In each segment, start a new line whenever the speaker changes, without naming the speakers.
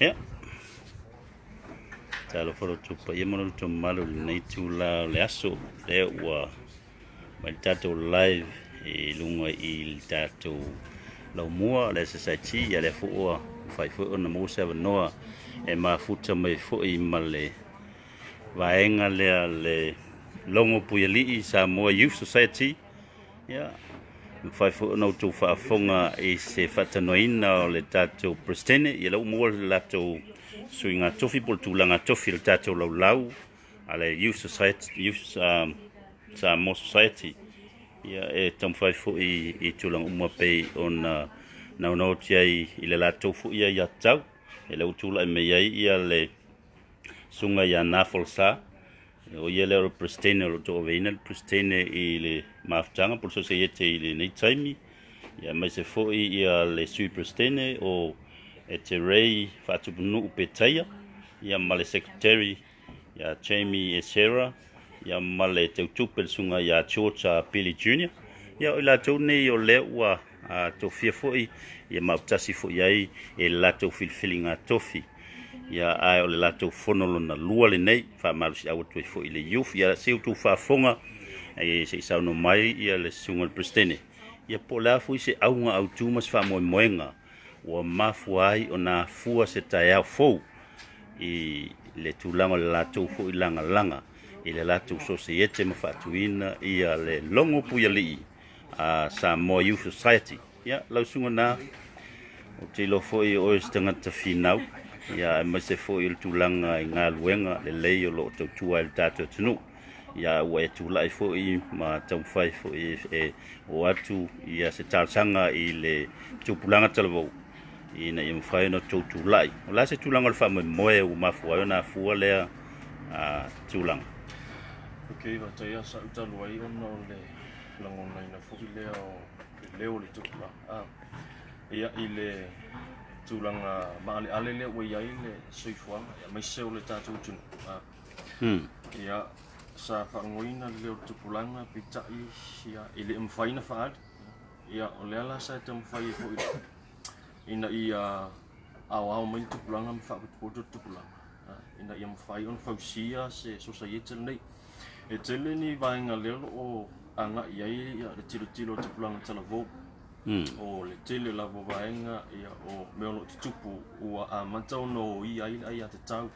Ya. Tala foro tupa ye mo to malu nei tu la le aso le wa. Mai tato live e lunga i tato la mua le se sa chi ya le fo wa. Fai fo ona mo se va noa e ma futa mai fo i male. Va enga le le longo puyeli sa mo youth society. Ya. Yeah fai fo no to fa fonga e se fata no in o le tato pristene e lo mo le lato suinga tofi pol tu langa tofi le tato lo lau ale you society you um sa mo society ya e tom fai fo i i tu langa mo pe on na no ti ai i le lato fo ia ya tau e lo tu la me ia ia le sunga ya na folsa sa o ia le aro pristene lo toko veina le pristene i le maafutanga por so se iete i le nei taimi ia mai se foi ia le sui pristene o e te rei whaatupunu upe taia ia ma le secretary ia Jamie Esera ia ma le teutupe le sunga ia Chota Billy Jr. ia o i la tau nei o le ua a tofia foi ia mautasi foi ai e la tau filfilinga tofi ia ia ae o le latou fono lona lua lenei faamalosi au atu ai foʻi le youth ia seutu faafoga ai seʻisauno mai ia le suga le presitene ia po o le a foʻi se auga autū ma se faamoemoega ua mafua ai ona afua se taeao fou i le tulaga o le latou foʻi lagalaga i le latou sosiete ma faatuina ia le logo puialii a samoa youth society ia lausuga na ou teilo foʻi oe se tagata finau ia e maise foʻi o le tulaga i galuega lelei o loo tautua i le tatou atunuu ia ua e tulaʻi foʻi ma taumafai foʻi e o atu ia se talosaga i le tupulaga talavou ina ia mafai ona tou tulaʻi o la se tulaga o le faamoemoe ua mafu ai ona afua lea a tulaga
okay vataia saʻutalu ai ona o le lagonaina foʻi lea o leo le tupulaga ia i le tūlanga maale alele ue iai le soifua ia mai seo le tātou tunu ia ah. hmm. ia sa whaangoina le leo tupulanga pe tai ia i e le mwhaina whaad ia o le ala sa e te mwhai e hoi ina i a ah, au au mai tupulanga mwhaapitupoto tupulanga ah, ina i a mwhai on fausia se sosa ietele nei e tele ni vaenga leo o anga iai ia le tilo tilo tupulanga tala vopu mm. o le tele lava vaega ia o meolo tutupu ua amata ona o ia ai leai a te tau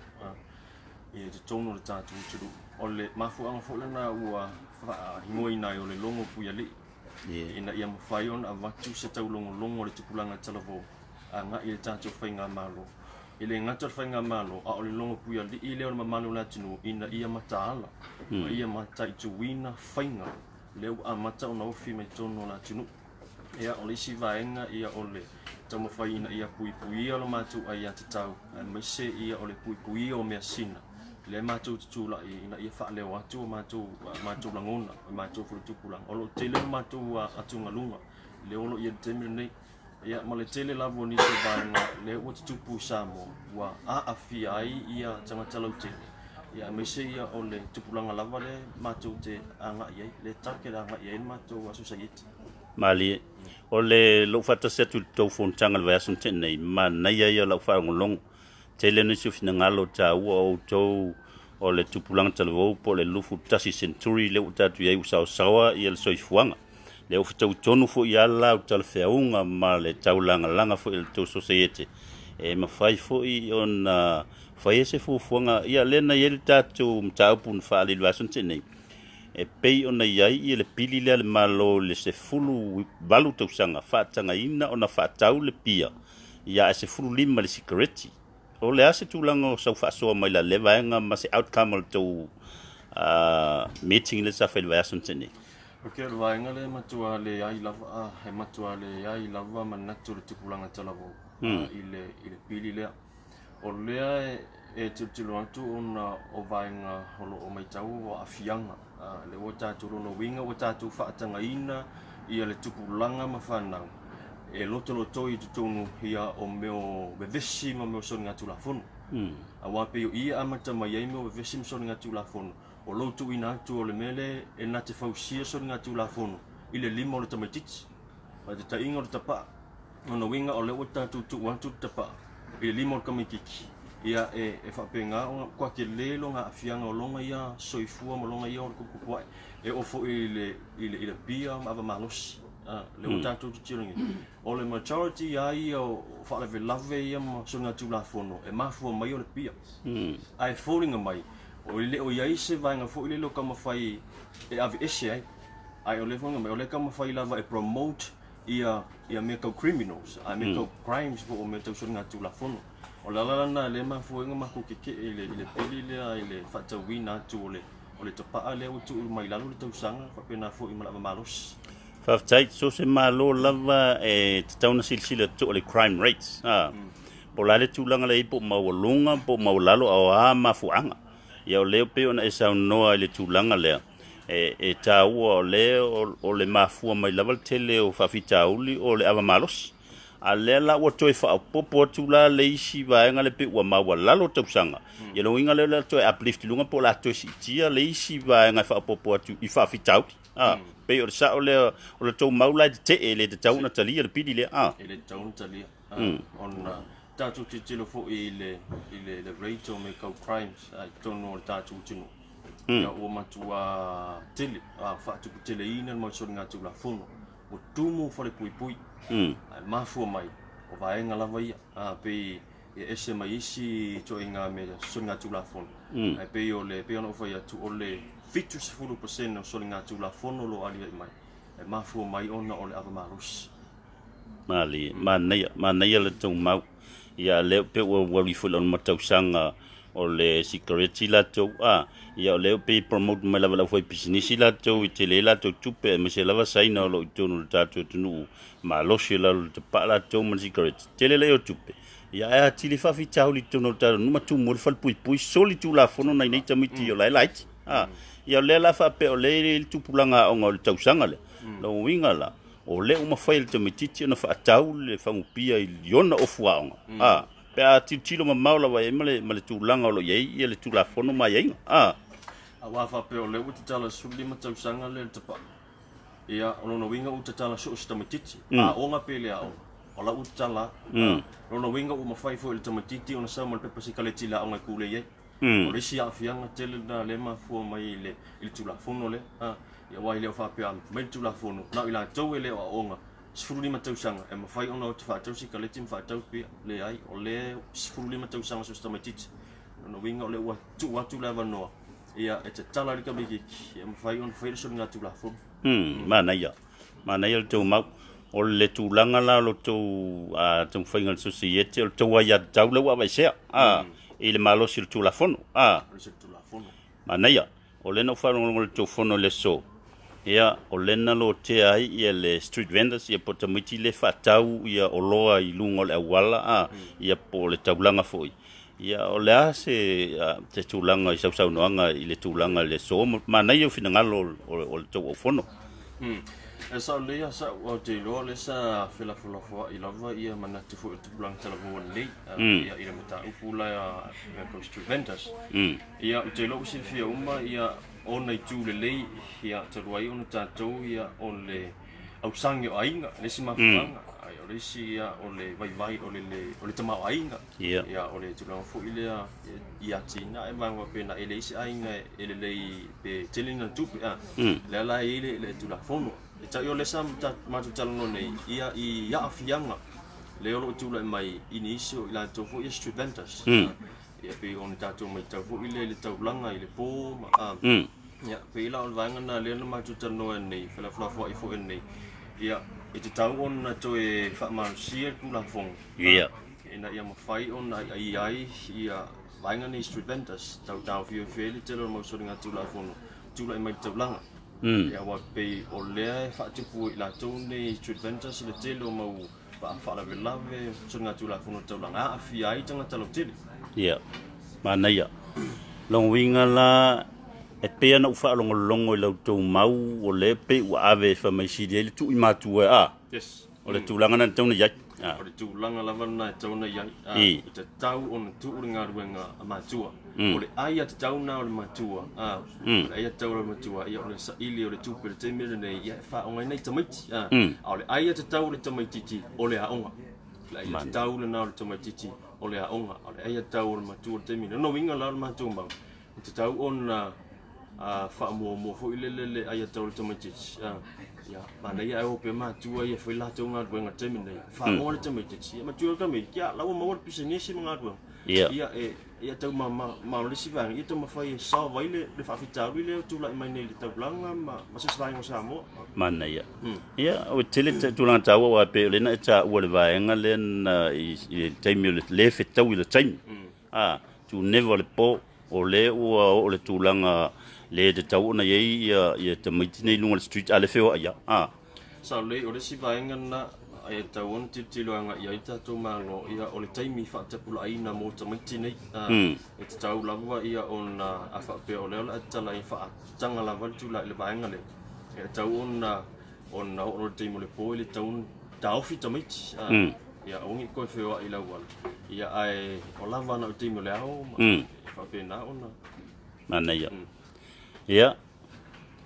ia te tono le tatou tulu o le mafuaga foʻi lana ua faahimoina ai o le logo puialii ina ia mafai ona avatu se tau taulogologo o le tupulaga talavo agaʻi le tatou faiga malo i le gata o le malo a o le logo puialii lea o le mamale o le atinuu ina ia mataala ma hmm. ia mataʻituina faiga lea ua amata ona ofi mai tono o ia o le isi vaega ia o le taumafaiina ia puipuia lo matou ai iā tatau ae maise ia o le puipuia o mea sina le matou tutulaʻi ina ia faaleo atu o matou matou lagona o matou folotupulaga o loo tele lo matou atugaluga le olo ia letemi lenei ia ma le tele lavo nise vaega le ua tutupu sa mo ua aafia ai ia tagata lautele ia e maise ia o le tupulaga lava le matou te agaʻi ai le take le agaʻi ai le matou asosaieti
malie o le lou faatasi atu i letou fonitaga le vaeasoni tenei ma naiaia lau faalogologo tele nsfinagalo tāua outou o le tupulaga talavou po o le lufutasi entr leu tatai u saosaoa ia lesoifuaga le fetautonu foi alao talafeauga ma le taulagalaga foi lto soaiete e mafai foi ona faiase fufuaga ia lenaai le tatou mataupu na faalile vaason tenei e pei ona iai ia le pili lea le malo le sefulu valu tausaga faatagaina ona faatau le pia ia e sefulu lima le security o le a se tulaga o sau faasoa mai la levaega ma se outcome le tou uh, meeting le safai le vaeaso ntene
Okay, lo vaenga le matua le ai lava, ah, e matua le ai lava manatu le tukulanga talavo mm. uh, ile, ile pili lea. O lea e, e tilotilo atu ona o vaega holo o maitau o afiaga le ua tatou lona uiga ua tatou faatagaina ia le tupulaga ma fanau e lotoloto i totonu ia o meo vevesi ma meo soligatulafono hmm. auā pei o ia amata mai ai meo vevesi ma soligatulafono o lou tuuina atu o le mele e na te fausia soligatulafono i le lima o le tamaitiiti ma te taʻiga o le tapaa ona winga o le ua tatou tuu atu le tapaa i le lima o le kamaitiiti ia e e fa penga o kwa ke lelo nga afianga o longa ia soifua mo longa ia o ku kwa e ofo ile ile ile bia ma ba manus a le o hmm. tatu tu tirungi o le majority ia ia o fa le ve love ia mo so nga tula fono e ma fo mai o le bia hmm. ai falling a mai o ile o ia ise va nga fo ile lo ka mafai e avi ese ai ai o le fono mai o le ka mafai lava e promote ia ia me ka criminals ai me hmm. ka crimes bo o me tau so nga tula fono o la la na le mafu nga ma ku keke ile ile tele ile ile fa ta wina tu ole ole to pa ale u tu mai la lu tu sanga fa pe na fu i mala malos
fa tai so se malo la va e te tau na silsila tu ole crime rates ah po la le tu langa e le ipo ma wa lunga po ma wa lalo a wa mafu anga ya ole pe ona e sa noa ile tu langa le e e tau ole ole mafu mai la va tele o fa fitauli ole ava malos a le la o toi fa popo tu la le si va nga le pe wa ma wa la lo te usanga ye hmm. lo nga le la toi uplift lunga po la toi si ti hmm. le si va nga fa popo tu i fa fi tau a pe yo sa o le o le tau maula te te e le te tau na tali le pidi le a e le
tau na tali hmm. on uh, tatu te tilo fo i le i le le rate o me kau crimes i don't know le tatu utino ya o matua tele a fa tu tele ina mo so nga tu la fono o tumu fo le pui pui mm. ai een mai o vaega lava ia a pei ia e ese mai isi een me soliga tulafono mm. ai een o le pei ona ufa een tuʻo le of sefulu pesen een soliga tulafono lo aliai mai ai mafua mai ona o le
mali ma manaia le pe o le security latou a ah, ia o le o pei promote mai lava lau fai pisinisi latou i tele latou tupe ma se lava saina o loo i tonu le tatou tunuu malosi lalo le tapaa latou ma le security tele lei o tupe ia e atili faafitauli tonu le tatou numa tumu le falepuipui soli tulafono nai nei o lae laiti mm. a ah, ia o lea la faape o lei le tupulaga aʻoga o le tausaga le lau uiga mm. la o lea uma le tamititi ona faatau le fagupia i liona ofuaʻoga a mm. Ah, pe a ti chilo ma maula wa emele male tu langa lo ye ye le tu la fono ma ye a
a wa fa pe ole wuti tala suli ma tau sanga le tapa ia ono no winga uta tala so sta ma titi mm. a onga pe le a o ola uta tala mm. ono winga u ma fai fo le tama titi ona sa mal pe pasi kale chila onga kule ye Mm. Ori si afianga tele na le ma fu mai le il tula fono le. Ha. Ya wa ile fa pe al. Mai tula fono. Na ila tau ile e wa onga sifuru lima tausaga e mafai ona o te faatausi ka leti ma faatau pia le ai o lē sifuru lima tausaga so stamaitiiti ona uiga o le ua tuu atu le avanoa ia e te tala lika mikiki e mafai ona failesoliga atu lafulu
hmm, manaia manaia le tou mau o le tulaga la lo tou taufaiga le sosiete o le tou ai atatau le ua avaesea hmm. i le malosi le tulafono manaia o lena u faalogologo le toufono leso ia o lena lo te ai ia le street vendors ia po tamiti le whatau ia o loa i lunga le awala a hmm. ia po le taulanga foi ia o le ase te tulanga i sausau noanga i le tulanga le so ma nei o finangalo o le tau o fono hmm.
e sa o lea sa o te loa le sa fila fula fua i lava ia mana te fua te pulanga tala vua le hmm. ia i le mata upu lai a street vendors ia o te loa se fia uma ia ona i tūlelei ia taruai ona tatou ia o le ausagi o aiga lesi mafaaga mm. ae o leisi ia o le vaivai o le tamao aiga ia o le tulaga foʻi lea e, ia tina e vaga pena e leisi aiga e lelei pe telina tupe a lea la ei le e ele tulafono e tai o lesa matutalono nei ia i aafiaga le o loo tulae mai ini isi o i latou foʻi a stuventus mm. ia pei ona tatou mai tau foʻi lea i le taulaga i le pō ma Ia, pe ila on vanga na lele ma tu tano e nei, fela fela fua i fua e nei. Ia, i te tau on na to e whakmaru sia tu la fong. Ia. E na ia ma whai on ai ai ai i a vanga nei street vendors, tau tau fio e fele te lor mausori ngā tu la fono, tu la i mai tau langa. Hmm. Ia wa pe o lea e whaktipu i la tau nei street vendors i le te lor mau pa fala ve la ve tsun ngatu la kuno tau langa afi ai tanga talo tili
ya ma na ya long winga la e pe ana ufa longo longo le to mau o le pe u ave fa mai si le tu ima tu a yes o le tu langa na tonu ya
o le tu langa la vana tonu ya e te tau on tu ringa ruenga a ma tu o le ai te tau na o le ma tu a o le ai tau o le ma tu a ia o le sa ili o le tu pe te mele nei ia fa o nei te mai a o le ai te tau le te mai titi o le a o le ai te tau le na o le te mai titi o le a o le ai tau o le ma tu te mele no winga la o le ma tu ma te tau ona faa ah, mua mua fo ilelele aia taule tama jeji ya ah, mana ia ayo pe matua ia fo ilata unga dua inga temi nei faa mua na tama jeji ia matua kama i kia lawa mawar pisa nyesi munga dua ia e ia tau ma ma ma le si vang ia tau ma fai e sa vai le le fa fita vi le tu la mai nei le tau langa ma ma se sai ngosa mo
mana ia hmm. ia o tele tu la tau wa pe e le na cha u le vai nga le na i tei mi le le fe tau i le tei hmm. ah tu never le po o le o le tu langa le de tau ona ye ia ia te miti nei lunga street ale feo ia ha
sa le ore si vainga na e ai ta won ti ti lo anga ia ta tu ma lo ia o le taimi fa te pula ai na mo te miti nei hmm. e te tau lava ia ona a fa pe o le ola ta la fa tanga la vol tu la le vainga le e ta won ona o le taimi le po le ta won ta te miti hmm. ia o ngi ko feo ai la wal ia ai o lava na o taimi le ao ma fa pe na ona
Mana Mm. ia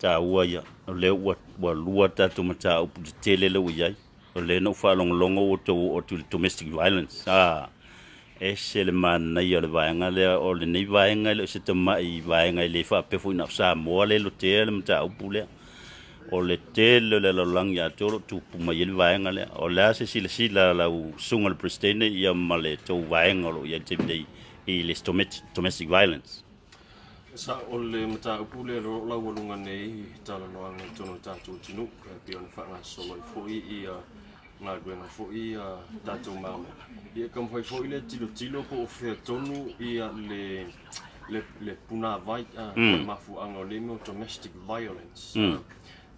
tāua ia o lea ua, ua lua tatou mataupu tetele le ua iai o le nau faalogologo ua tou o le domestic violence a ese le manai o le vaega lea o lenei vaega le o se vaega i le faapefo ina o samoa le lotea le mataupu lea o le tele le lalolagi atou loo tupu mai le vaega lea o lea se silasila lau suga le presidene ia ma le tou vaega o loo iai taimidei i le domestic violence sa
ole mata upule ro la walunga nei tala no ang tono tatu tinu ka eh, pion fa nga so lo fo i i na gwen fo i a tatu ma me i ka mo fo i le tilo tilo ko fe tonu i le le le puna vai eh, mm. ma fu ang ole no domestic violence mm.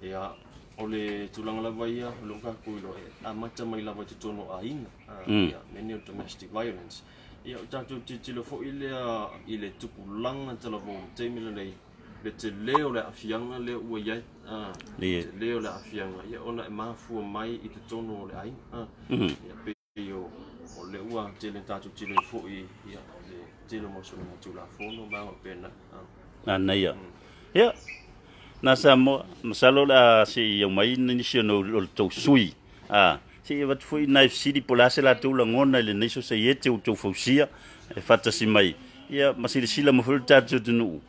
e eh, a ole tulanga la vai a lunga ko i lo a mata mai la vai tonu a in a mm. domestic violence ia o tatou titilofoi lea i le tupulaga talavaotemi lenei le te leo le afianga le ua iai le leo le afianga ia ona e mafua mai i te tono o le ai ia pe o o le ua tele tatou tele foʻi ia le tele masona matulafono maga pena
ana ia ia na sa mo masalo le a seʻi au mai nisi onou o le tou sui a se e watu fui nai siri polase la tau la ngona ili naiso sa ye te utou fausia e fata si mai ia masiri sila mafuru tatu tunu u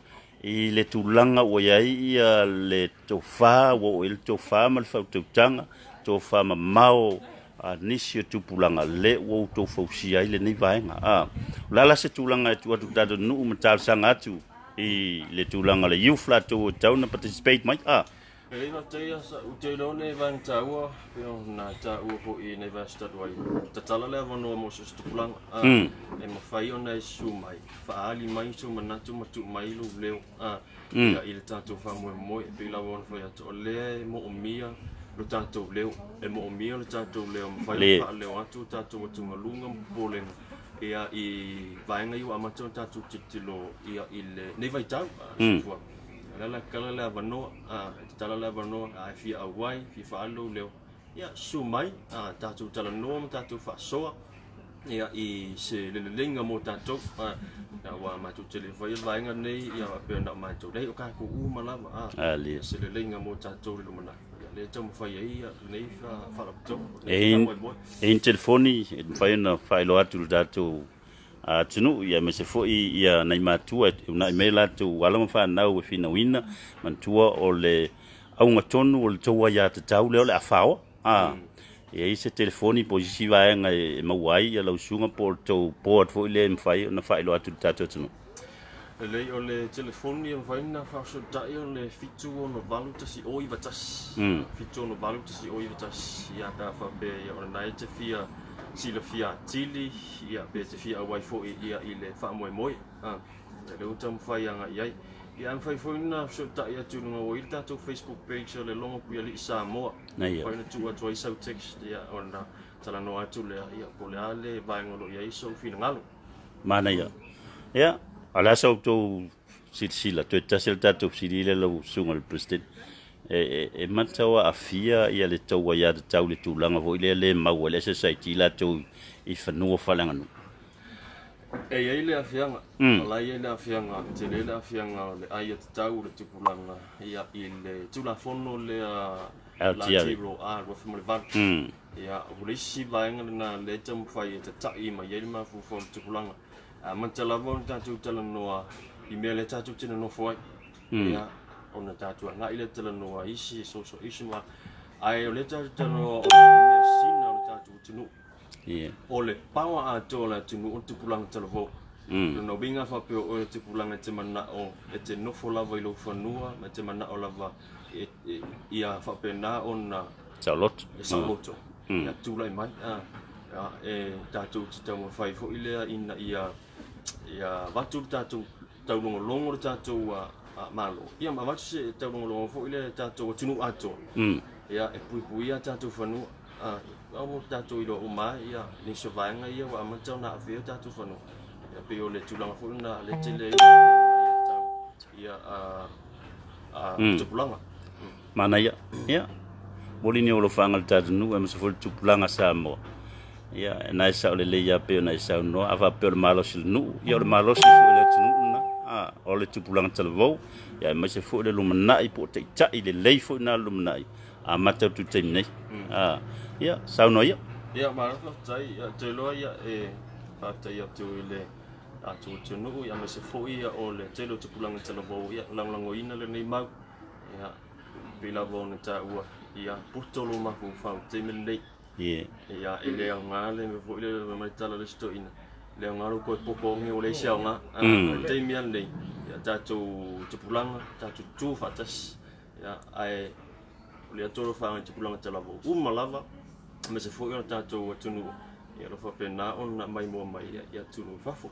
i le tulanga o yai ia le tofa wa o ili tofa ma le fautautanga tofa ma mao a nisio tupulanga le wa utou fausia ili nei vahenga lala se tulanga e tu watu tatu tunu u matalsanga atu i le tulanga le yufla e tau na participate mai ah
E rei mata ia sa utei lau nei vang tāua, pio nā tāua ho i nei vang stadu ai. Ta tala lea wano a mōsus hmm. tupulang, e ma whai o nei su mai, wha āli mai su ma natu ma tu mai lu leo, a hmm. ia i le tātou wha mua moi, e pila wano whai ato o lea e mo o mia, lo tātou leo, e mo o mia lo tātou leo, ma whai lo wha leo atu, tātou atu ma lunga mo polenga. Ia i vaenga iu amatau tātou titilo ia i le, nei vai tau, a hmm. sifuang lala kala la vano a tala la vano a fi a wai fi fa lo le ya su mai a ta tu tala no mo ta tu fa so ya i se le le linga mo ta tu a ya wa ma tu tele vai vai nga nei ya a pe na ma tu dei o ka ku u ma la a ali se le linga mo ta tu lo mana ya le tu mo fa ya ya nei fa fa lo tu e in
telefoni e fa ina fa lo atu da tu a tunu ia me se foi ia e, e nai matua na me la tu wala mo fa e na u fina wina man tua ole a un tonu ol tu ia te tau le ole a fao a e ai se telefoni po si va en ma wai ia la usunga por to port fo ile mfa i na fa i lo atu tatu tunu
le ole telefoni o vaina fa so dai ole fitu o no valu ta si oi vatas mm. fitu o no valu ta si oi vatas ia ta fa be ia ona ite fia tila fia tili ia pe te fia wai fo i e ia i le wha moe moe ah. le uta mwhai anga i ai i am fai fo ina so ta ia tūnunga o ili tātou Facebook page o le longo pui ali i Samoa nei ia whaina tu atua i sau text ia o na tala no atu lea ia po le ale vaingolo i ai so fina ngalo
mana ia ia ala sa uto sila tu e tasel tātou sili le lau sunga le president e e e matawa afia ia le tau ia mm. te tau le tulanga vo ile le mau le society la tu i fanu o falanga no
e ia ile afia nga la ia ile afia nga te le ile afia nga le ai te tau le tulanga ia ile tula fono le a la tiro a ro fimo le vat ia ulishi vainga na le tam fai te tai ma ia ile ma fu fo le tulanga a matala vo tu tala noa i mele ta tu no foi mm. ia ona tatua nga ile tele no a isi e so so isi ma ai ole tele tele o me sina ona tatua tinu yeah ole pawa a tola tinu o tupulang tele ho mm no binga fa pe o tupulang e tmana o e te no fo lava ilo fo nua ma te o lava e, e, e mm. Mm. ia fa pe na ona
salot saloto ia
tula i mai a ya e tatu tatu mo fai fo ile ina ia ia vatu tatu tau longo longo tatu Ah, malo ia ma vatu se tau longo longo fo ile tato tunu ato mm. ia e pui pui ia tato fanu ah, au tato ilo uma ia ni se vanga ia wa amatau na afeo tato fanu ia pe o le tulanga fo na le mm. tele ia ia a a mm. tupulanga
mana ia ia boli ni olo fanga tato nu e mso fo tupulanga sa mo ia e na isa ole le ia pe na isa no afa pe o malo si nu ia o malo si fo e le tunu na Ah, o le tupulaga talavou ia mai se foʻi le lumanaʻi po i taʻitaʻi lelei foʻi na lumanaʻi a ah, mata tu te nei ya hmm. ah, sauno ia
ia malotai ia lo ya e ta tu fataia atu i le atu atunuu ia mai se foʻi ia o le tailo tupulaga talavou ia lagolagoina lenei mau ia pilava ona taua ia putolo mafu fautaimi lelei ia e i le aogā le mefoʻi le maitala le ina 兩下老腳波波嘅我哋笑啊，嗯，對面嚟就做就不浪啊，就做做法就係呀，哎，我哋做法就不浪就啦，我唔啦吧，咪就復樣就做做路，呀老發變啦，我那咪冇咪呀呀做路發福。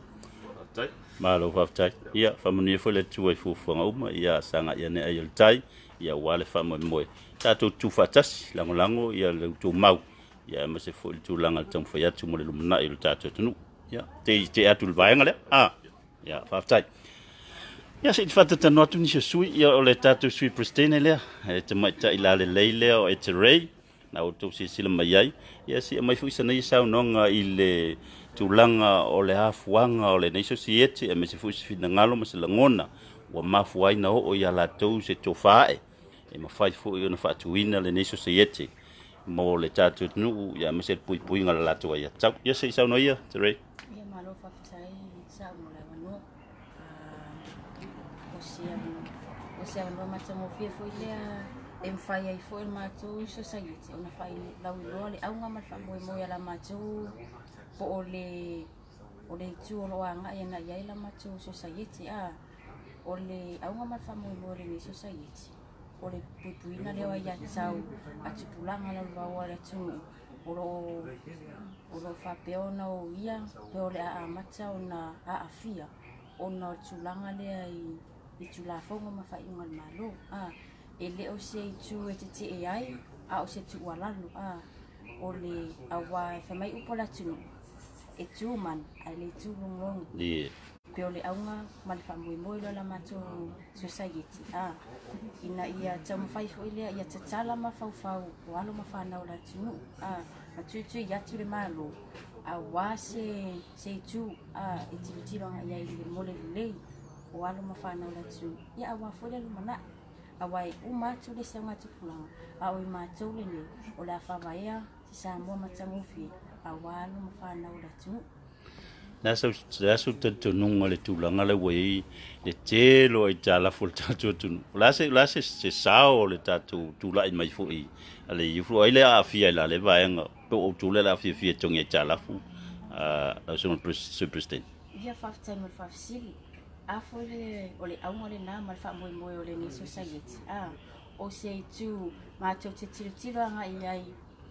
Malo faftai. Ia famani fo le tuai fufuanga uma ia sanga ia ne ai tai ia wale famoi moi. Tatu tu fatas lango lango ia le tu mau. Ia mase fo tu langa tang fo ia tu mo le lumna i le tatu tunu. Ya, te te atul atu levaega Ah. Ya, ia faafetai ia seʻi te faatatanu atu nisi sui ia o le tatou sui pristine lea e tamaitaʻi la lelei lea o eterei na outou silasila mai ai ia sia mai foʻi sanai saunoga i le tulaga o le afuaga o lenei sosiete e ma se foʻi langona. finagalo mafuai se lagona ua mafu aina oo ia mafai se tofā e e mafai foʻi ona faatuina lenei mo le tatou tunuu ia ma pui puipuiga le latou ai atau ia seʻi saunoa ia terei
kasi awan wa matagofia foi lea e mafai ai foi le matou i society ona fai lauiloa le auga ma le faamoemoe a la matou po o le o le itu o loo agaʻi ana i ai la matou society a o le auga ma le faamoemoe lenei society o le puipuina lea ua iā tau atupulaga laulao a le atunuu o loo o loo faapea ona o ia pe o le aamata ona aafia ona tulaga lea i i tu la fonga ma fa ingol ma lo a e le o se tu e te te ai a o se tu wa la lo a o le a wa e fa mai upo la tunu e tu man a le tu rung rung pe o le aunga ma le fa mui moi lo la ma tu society a ina ia tau ma fai fwile a ia tatala ma fau fau o alo ma fa nao la tunu a ma tu tu ia tu le ma lo a wa se se tu a e tibitironga ia i le mole le le le o alu mafānau latu ia auā foi le lumanaʻi auae uma atu le siauga tupulaga a oe matou lenei o le a faavaea se sa moa matagufi auā alu mafānau latu
la sau tatonuga le tulaga laua ai le tē loa i talafo o le tatou atunuu la se sao le tatou tulaʻi mai foʻi a le iufulu ai le aafia i la le vaega pe ou tule le aafiafia togi ai talafo lau ah, soga se president
ia faafetaimi o le faafesili a foile ah, ah, o le au mole na ma fa mo mo o le ni so sa git a o se tu ma to te tiro tiro nga i ai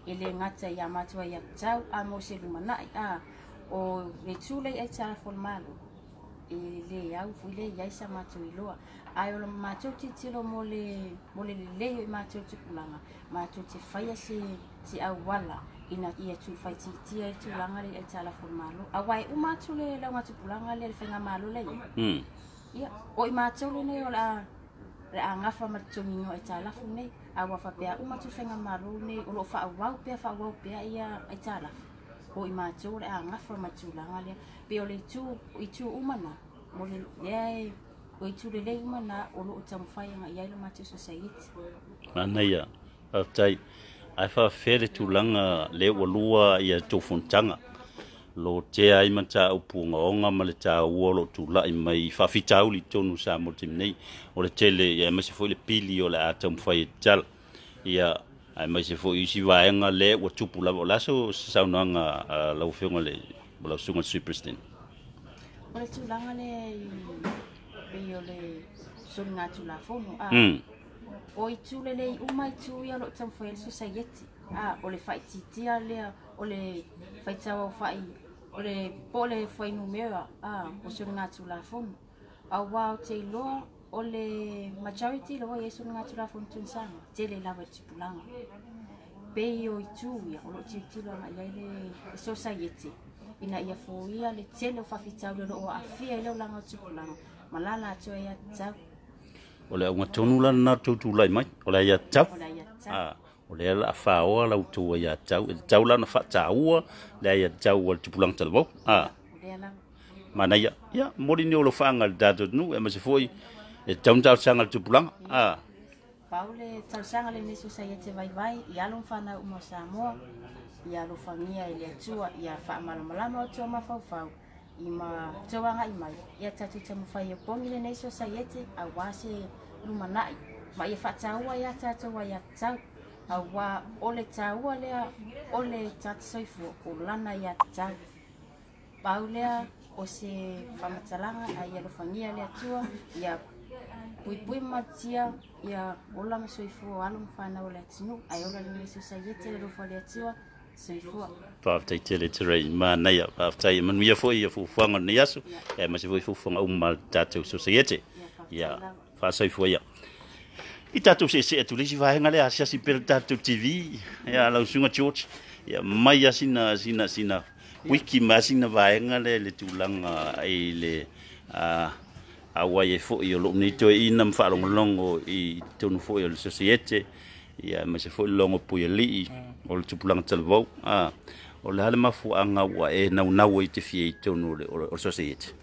e le nga tsa ya ma tu ya tsau a mo se lu mana a ah, o le tu le e tsa fo malo e le ya u foile ya sa ma tu i lo a o le ma to te tiro mo le mo le le ma tu tu kuna ma tu te fa ya se si au wala ina i tu fai titi e tu langa le e tala fo malo. A wai u mātu le le unga tu pulanga le le whenga malo le. Mm. Ia, o i mātu le ne o anga fa a ngafa matungi ngo e tala fo ne. A wafa pia u mātu whenga malo ne o lo fa wa wau pia fa wau pia i a e tala fo. O i mātu le a ngafa matu langa le. Pe o le tu, i tu umana. Mo le, yei, o i tu le le umana o lo o tamu fai anga i aile mātu sa sa iti.
Anaya, a tai. Anaya, tai. ai faafele tulaga le ualua ia toufonitaga lo tea ai ma taupuagaoga ma le tāua o loo tula'i mai faafitau tonu sa mo le o le tele ia maise fo'i le pili o le e a taumafai e tatala ia ae maise fo'i isi vaega le ua tupu lava o laso sasaunoaga laufega le lausuga le suipresiden
o le tulaga le pei le soligatulafono o i tūle nei uma i tū i ano i tamu whaere sosa yeti. Ah, o le whai titia lea, o le whai tawa o whai, o le pole whai numera, a o suru ngā tū la fono. A wāo te loa, o le majority loa i suru ngā tū la fono tūnsanga, te le lawa tupulanga. Pei o i tū i ano i tū la ngā yele sosa yeti. Ina ia fōia le tele o whawhitau le loa a fia i leo langa o tupulanga. Malala atoe ia tau
o le auga tonu lana na toutou lai mai o le aia tau o le ala afaoa lautou aia tau e le tau lana faataua le aia tau ua le tupulaga talavau manaia ia molini o lo faaga le tatou tunuu e mase foi e taunitalosaga le tupulaga
pau le talosaga lenei sosaia te vaivai ia lo mafanau mo samoa ia lo famia e le atua ia faamalamalama o atua mafaufau ima ma tauagai mai ia tatou tamafai opogi lenei sosaia te auā se luaa maia faataua ia tatou a tau auā o le taualea ole t lanaa tau au lea o se famatalaga lagl a puiui au aaounuafaile
mafaafatie manuia foi ia fuufuagalnei aso eh, masefuufagaataou sosaiete fa'asai fua ia i tatou seesee atulisi faega le asi asi pele tatou tv ia lausuga george ya mai a sina sina wiki masina sina faega le le tulaga ai le auai ai e foʻi o loʻu nei toe ina ma faalogologo i tonu foʻi o le sosiete ia ma se foʻi logo pui alii e mm. o le tupulaga talavau o le hale mafuaaga ua e naunau ai te fia i tonu o le sosiete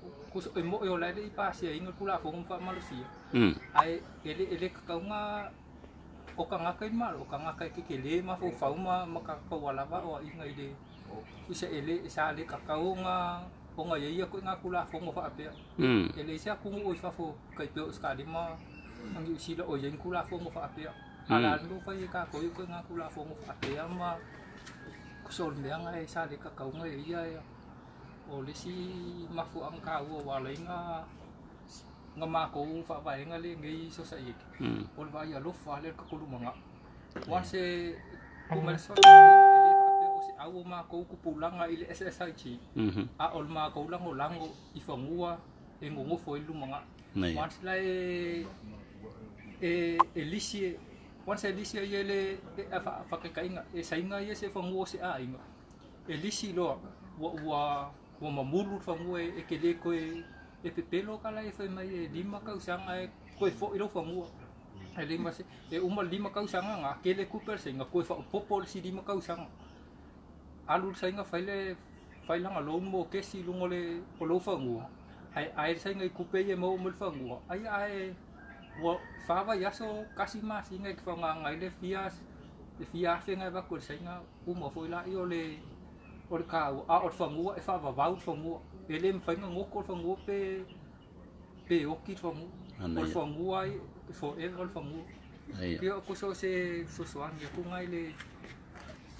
kuso e mo yo lai i pasi ai ngol kula fong fa malusi mm ai ele ele ka nga o ka nga kai mal o ka nga kai ki kele ma fo fa ma ma ka ko wala ba o i ngai de ku se ele sa le ka ka nga o nga ye ko nga kula fong fa ape mm ele sa ku o fa fo kai pe ska di ma ang yu si lo o yen kula fong fa ape ala lu fa ye ka ko ko nga kula fong fa ape ma ku so le nga ai sa le ka ka nga ye ya polisi mafu ang ka wo wale nga nga ma ko fa vai nga le ngi so sa ik ol va ya lo fa le ka ko lumanga wan se kumel so awo ma ko ku pulanga ile SSIG a ol ma ko lang ho lang i fa ngua e ngo ngo foi lumanga wan se lai e elisie wan se elisie ye le fa fa ka inga e sainga ye se fa ngua se a inga elisi lo wa wa ua mamulu fagua e kelē koe e pepelo kala e fai mai e lima kausaga e koe foʻi lau fagua e lei mase e, e uma lima kausaga ga kele kupe lasaiga koe faʻopopo lesi lima kausaga alu lasaiga faile failagalou mo kesi luga le o lou fagua ae ae lasaiga i kupe ia e mau ma le fagua ai ae ua fawai aso kasi masiga i ke faugagai le fia le fia afega e wako lasaiga uma foi laʻi o le À, phải vào lên o le kāu a o te whangua e whaavavau te ấy E em mwhainga ngoko o te whangua pe, pe oki số whangua. O cũng ngay i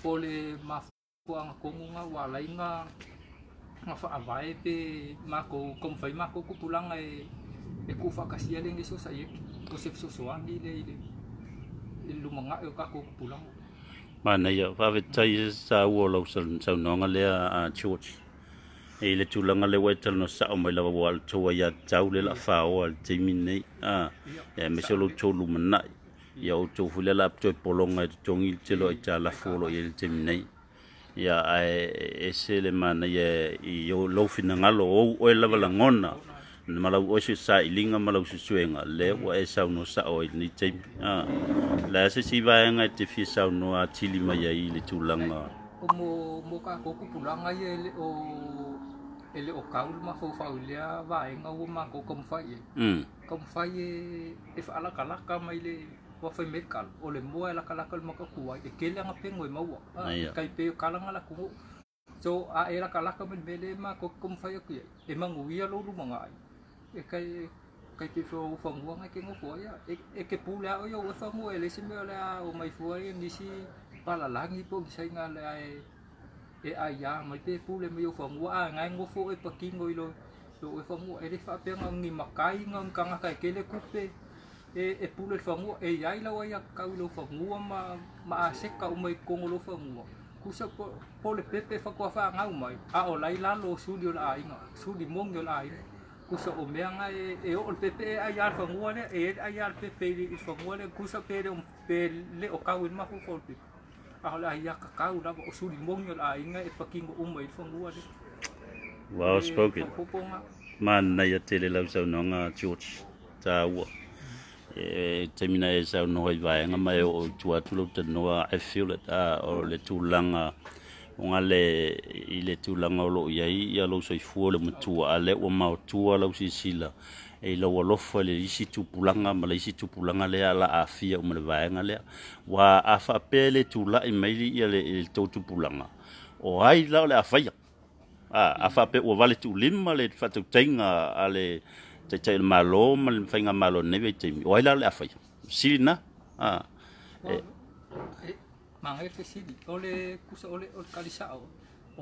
forever o mà whangua. Pia ngang koso lấy ngang mà phải i le mà cô mafua phải mà cô wālai ngā ngā whaavae để cô komwhai cái gì lên e ku whakasia le ngeso số số anh đi sosoani le i le lumanga e o kako kupulanga.
mana ia faavetai saua o lou saunaoga lea a george E le tulaga le ua e sa o mai lava ua alotou ai atau le laafaoa le taimi nei ae ma se loutou lumanaʻi ia outou foi lea laapitoe pologa e totogi le telo ai talafu o loo e le taimi nei ia ae ese le manaia i lou finagalo ou oe lava ngona. malau o su sa ilinga malau su suenga le wa e sau no sa o ni te a la se si va nga te fi sau no a tili mai ai le tulanga
o mo mo ka ko ku pulanga ye le o ele o kaul ma fo fa ulia va nga o ma ko kom fa ye mm kom fa ye e fa e ala kala ka mai le wa fa me kal o le mo ala kala kal ma ka ku wa e ke le nga pe ngoi ma wa kai pe kala nga la ku so a era kala ka men mele ma ko kom fa ye ku e ma ngui lo lu ma ngai cái cái chỉ số phòng vuông hay cái ngõ phố ấy cái cái bù lẽ ấy ông sao mua lấy xin mua là ông mấy phố ấy đi xí ba là lá nghi bông xây ngang à, là ai ai già mấy cái bù lên mấy phòng vuông à ngay ngõ phố ấy bắc kim ngồi rồi rồi phòng vuông ấy đi phát tiếng ông nghi mặc cái ngon căng à, cái cái lấy cúp đi ấy ai lâu fangu cái yai la wai ka mà fangu ma ma se ka umai kongo lo fangu ku sa pole pepe fa kwa fa ngang mày, à ở lấy lá lô su dio là ai nga su di mông dio la ai kusa o mea nga e, e o pepe e ai ar whangua le, e, e ai ar pepe i i whangua le, kusa pere o pele o kau in mahu kolpi. Aho la hi aka kau rawa o suri mongio la inga e pakingo uma i whangua le. Well e spoken.
Man na tele lau sau no nga George ta E te mina e sau no hai vai, nga mai o tuatulo te noa, I feel it, ah, o le tūlanga. Uh, unga le i le tūlanga o lo i ai i alo le mtua a le ua mao tua lau si sila e lo lau alofa le isi tūpulanga ma le isi tūpulanga lea le a fia uma le vaenga lea wa a whape le tūla i maili i le tau tūpulanga o ai la le a whaia a, a whape ua vale tu lima le whatau teinga ale le teitei le malo ma le whainga malo nevei teimi o ai la le a e- whaia sili a,
mangai ke sini oleh kusa oleh oleh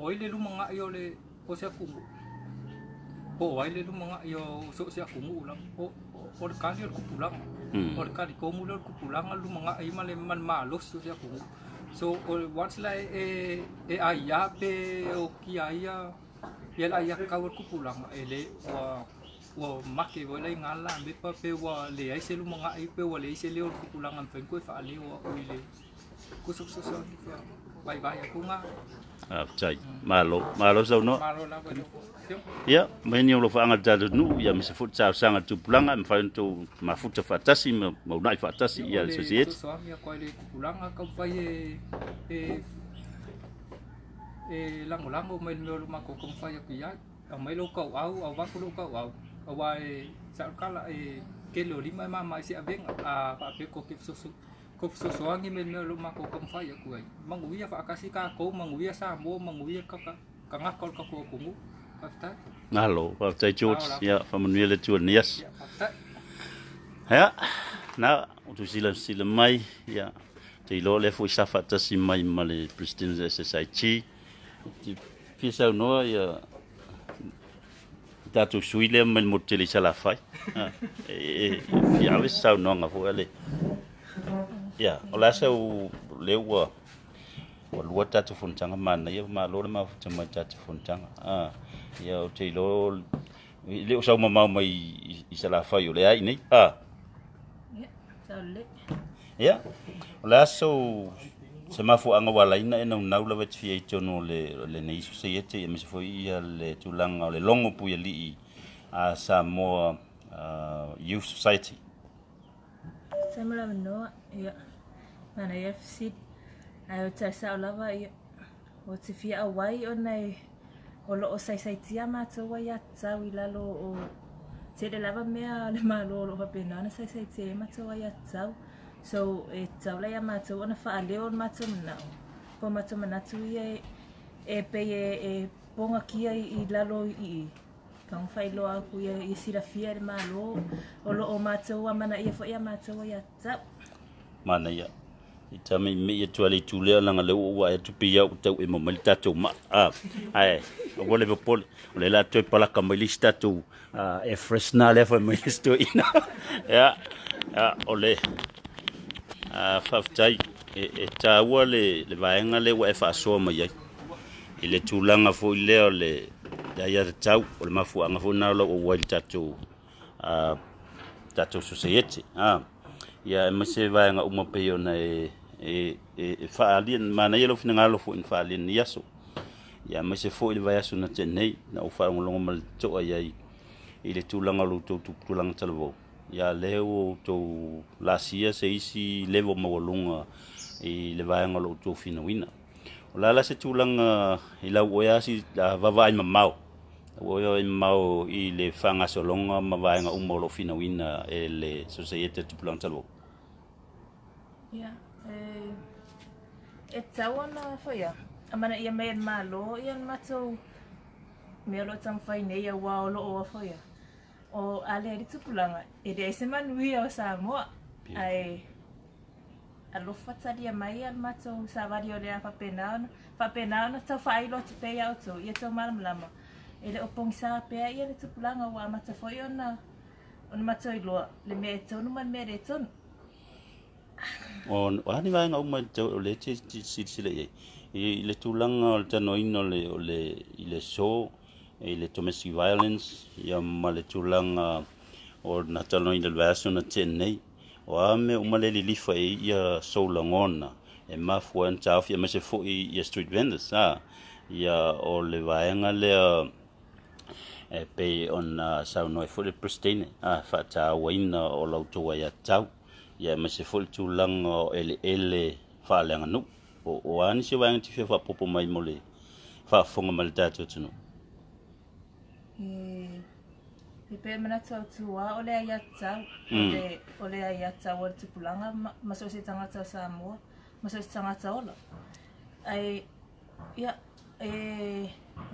oile lu manga yo le o se o oile lu manga yo so se ulang o oleh kali aku pulang hmm. oleh kali kau mulai aku pulang lu manga i male man malos so se so oleh once lai e e, e ayah pe o ia ia ya la ia kau aku pulang ele wa wa make wa lai ngala be pa pe wa le ai se lu manga i pe wa le se le aku pulang am pengko fa le wa oile kusuk susun
malo malo so no ia meni lo fa angat dalu nu ia misa fut sa sanga tu pulanga me fain tu ma fut sa fatasi me mau nai fatasi ia so siet so
ia ko le pulanga ka pai e e lango lango me lo ma ko kom fai ku ia a mai lo kau au au va ku lo kau au au ai sa mai si aveng a pa pe ko kip susu kufsu suangi min melu mako kumfa ya kuai manguia fa akasi ka ko manguia sambo manguia ka ka kangah kol ka ko kungu fafta
nalo fafta chut ya famun wele chut yes ya na utu sila sila mai ya te lo le fu si mai male pristine society ti pisa no ya tatu sui le men motele sala fai e e ya sa no nga ale ya o lasa u leua ua lua tatafonitaga mana ia malo le mafutamai tatafonitaga ia o teilo le o saumamau mai i salafai o le nei a ia o le asou se mafuaga ua alaina e naunau lava tifia i tonu le lenei iso sei ete ia mese foi ia le tulaga o le logo pui alii a samoa uh, youth society
Semla ia. Yeah. Mana i afi sid. Ai o tai sa o lava i o te fia a wai o nei o lo o sai sai ti a mata wai a tau i lalo o te de lava mea le ma lo o lo hape nana sai sai ti a mata wai a tau. So e tau lai a mata wana fa a leo o mata mana o. Po mata mana tu i e pe e e ponga kia i lalo i i. Ka un fai loa ku i e sira fia le ma lo o lo o mata wai a mana i a fo i a mata wai a tau.
Mana i i tama i meia tuale tulea laga le ua e tupiau tau e mamali tatou ma ah, ae aua le popole o le latou e palaka mai lisi tatou ah, e fresna lea fai mai lisi toeina ia a o le a faafetai e, e tāua le le vaega le ua e faasoa mai ai i le tulaga foʻi lea o le iaia tatau o le mafuaaga foʻi na lau aua i le tatou tatou a ah, ia e maise vaega uma pei ona e E, e e faalien mana ia lofina galo foʻi na faalien i aso ia mai se foʻi le vaeaso na tenei na ou faalogologo ma le toʻa iai i le tulaga loutou tuputulaga talavou ia le outou lasia se isi levo maualuga i le vaega o loutou finauina o la la se tulaga i lau oe asi vavaai mamao ua i mau i le whangasologa ma vaenga uma o lo finauina e le societe tupulaga talavou
yeah. E tau ana whaia. A mana ia mea ma lo, ia ma tau mea lo tam whai nei a wā o lo o a whaia. O a lea di tupulanga, e rea se manui au sa moa. Ai, a lo fatari a mai al ma tau sa wari o rea whapena ona. Whapena ona tau whai lo te pei au tau, ia tau maram lama. E le opong sa pea ia le tupulanga wā mata whai ona. Ona matau tau i loa, le mea e tau numan mea re tonu.
on wa ni vai ngau mai tau le te silsile e i le tulanga o le tano ino le o le i le so i le domestic violence ya ma le tūlanga o na tano i le vasona tenei o a me uma le lilifa e so langona e mafua ana tafia ma se foʻi ia street vendors a ia o le vaega lea e pei ona saunoe foʻi le pristine a faatāuaina o lautou ai atau ya me se fol tu lang o ele ele fa lang no o o an se wa ngi fe fa popo mai mole fa fo ngam le tatu tu no
e pe mena tsau tu wa ole ya tsa mm. ole ole ya tsa wa tu pulanga ma so se tsanga tsa sa mo ma so se tsanga tsa ola ai ya e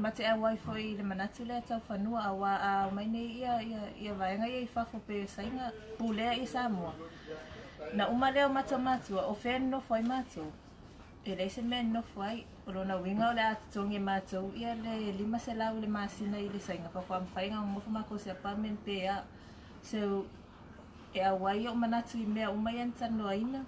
ma te ai wai foi le mena tu le tsau fa nu a wa a mai ne ia ia ia vaenga ia i fa fo pe sainga pulea i sa mo mm. Na uma leo mata matu wa ofen no fwai matu. E le se men no fwai, ulo na winga ole atu tonge matu. Ia le lima se lau le masina ili sa inga pakuwa mfainga ngofu mako se apamen pea. So, e a wai o manatu i mea umayan tano aina.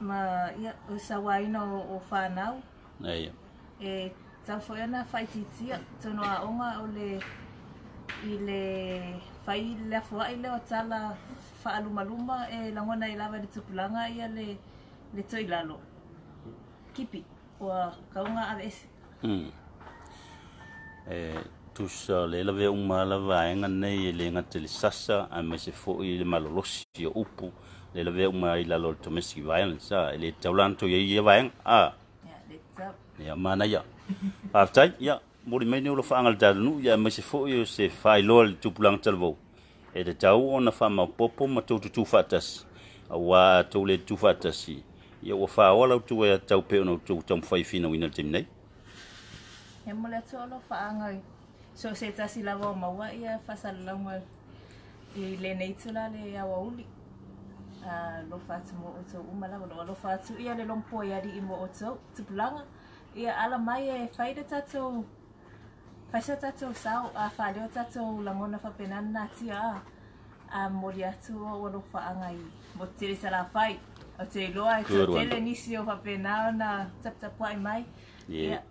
Ma, ia, o sa waina o, o whanau. Na ia. E, tau fwai ana fai titia, tono a onga ole i le fai le afuai le o tala whaalumaluma e langona i lawa le tupulanga ia le, le toi lalo. Kipi, o a kaunga a vese.
Mm. E, tusa le lawe o mahala vaenga nei e le ngate le sasa a me se fo i le malolosi o upu le lawe o mahala i lalo le domestic violence a e le taulanto ia ia vaenga a. Ya, yeah, mana ya. Aftai, ya, mori mene ulo fa angal dadanu, ya, mese fo yo se fai lol tu pulang talvo e te tau o na whama popo ma tautu tūwhatas, a wā tau le tūwhatas i. Ia ua whā wala utu e tau peo nau tū tau mwhai whina wina te minei.
He mole tō alo whaanga i. So se tasi lawa o maua ia whasala launga i le neitula le awa uli. Uh, lo whātu mo o tau umalawa lo alo whātu ia le lompo i adi i mo o tau tupulanga. Ia ala mai e whaida tatou phải Paisa tatou sau a whaleo tatou langona whapenana tia a mori atu o wano whaangai. Mo tere sara whai, o te loa e tele nisi o whapenao na taptapai mai. Yeah.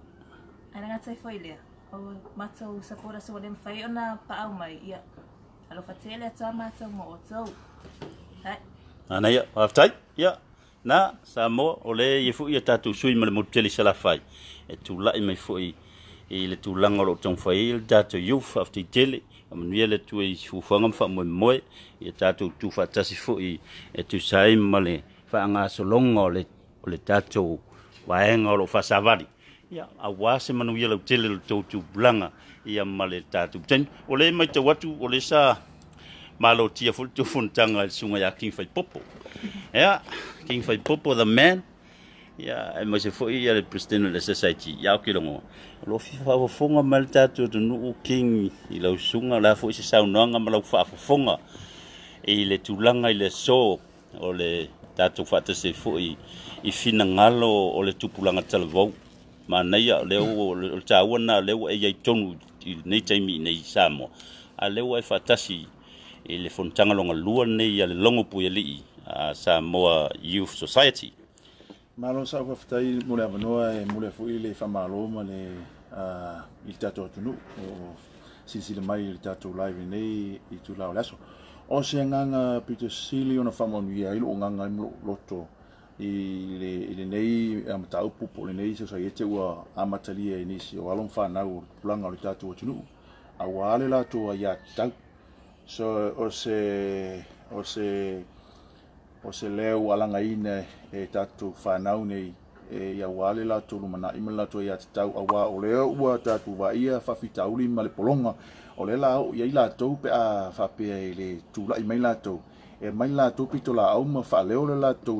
Ananga tai whai lea. O matou sapora so wadem whai o na paau mai. Ia. Alofa tele atua matou mo o tau. Hai.
Ana ia, aftai? Ia. Na, sa mo, ole ye fu ia e tatu sui mele mo tele sara whai. E tu lại mai fu i. i le tulaga o loo taufai i le tatou youth afetaitele amanuia le atua i sufuaga ma faamoemoe ia tatou tufaatasi foʻi e tusai ma le faagasologa o le tatou vaega lo loo faasavali blanga, auā se manuia lautele latou tupulaga ia ma le tatou taimi o lē maitau atu o le sa malotia foʻi le tufunataga i le suga iā king faipopo ia king the man ya eh, e maise foʻi ia ya le president le society ya o kilogo lo fifaafofoga ma le tatou tunuu king i sunga la foʻi e se saunoaga ma lau faafofoga i e le tulaga i e le so o le tatou faatase foʻi i finagalo o le tupulaga talavau manaia o lea ua o le tāua na lea ua eiai tonu nei taimi i nei samoa a lea ua e le fonotagaloga lua nei a le a samoa youth society
malo sa ko fitai mo e le avano e mo le fo ile fa malo mo le a il tato tunu o si si le mai il tato live nei i tu la laso o se nganga pito sili ona fa mo ni ai lo nganga mo lotto i le i le nei am tau pu po le nei se sa yete wa amatali e ni si o alon fa na o planga o tato tunu a wale la to ya tau so o se o se o se e tatou fanau nei e wale le latou yatau awa le latou iā tatau auā o lea ua tatou vaia faafitauli ma le pologa o le la o iai latou pe a faapea le tulaʻi mai e mai latou pitolaau ma faaleo le ma le e e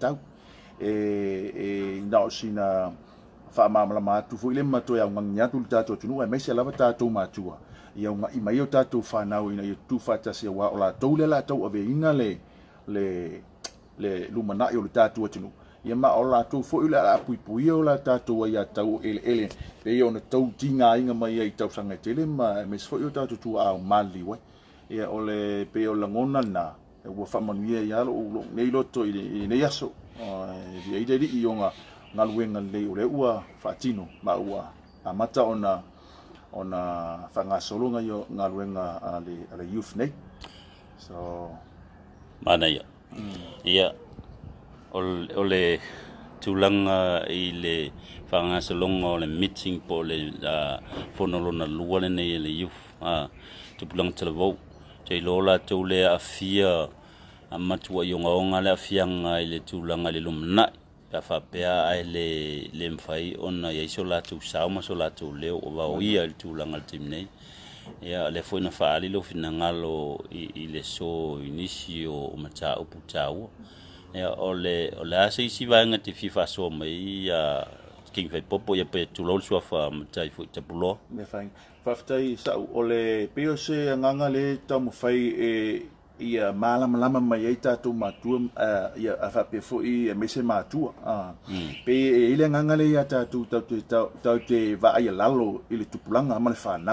tatou e e matua ia mai o fanau ina ia tufaatasi auā o latou le ave inale. le le le luma na yo ta tu tu ye ma ola tu fo ila la pui pui ola ta tu ya ta u ele ele pe yo na tau tinga inga mai ai tau sanga tele ma mes fo yo tu tu a mali we ye ole pe yo la ngona na e u fa ma nie ya lo nei lo to ile ne yaso ai ai de i yonga nga luenga le ole e ua fa tino ma ua a mata ona ona fanga solo nga yo nga luenga ale youth nei so
Mana ia. Mm. Ia, o le tūlanga i le whangasolonga o le meeting po le uh, whonolona lua le nei le youth. Uh, tupulanga tala vau. Te lola tau le a a matua i onga le a fianga i le tūlanga le lumnai. Pea whapea ai le, le mwhai ona i aiso lātou sauma so lātou leo o wau ia i le tūlanga le timnei. ya le foi na fa ali lo fina ngalo i le so inicio o mata o putau ya ole ole a sei si vanga te fifa so mai ya king fai popo ya pe tu lol sua fa mata i foi tapulo
me fai fa fai sa ole pe o nganga le ta mo fai e ia mala mala mai ita tu matu ia afa pe fo i e me se matu a hmm. pe e ile nganga le ia ta tu ta tu ta te va ia lalo ile tu pulanga le fa na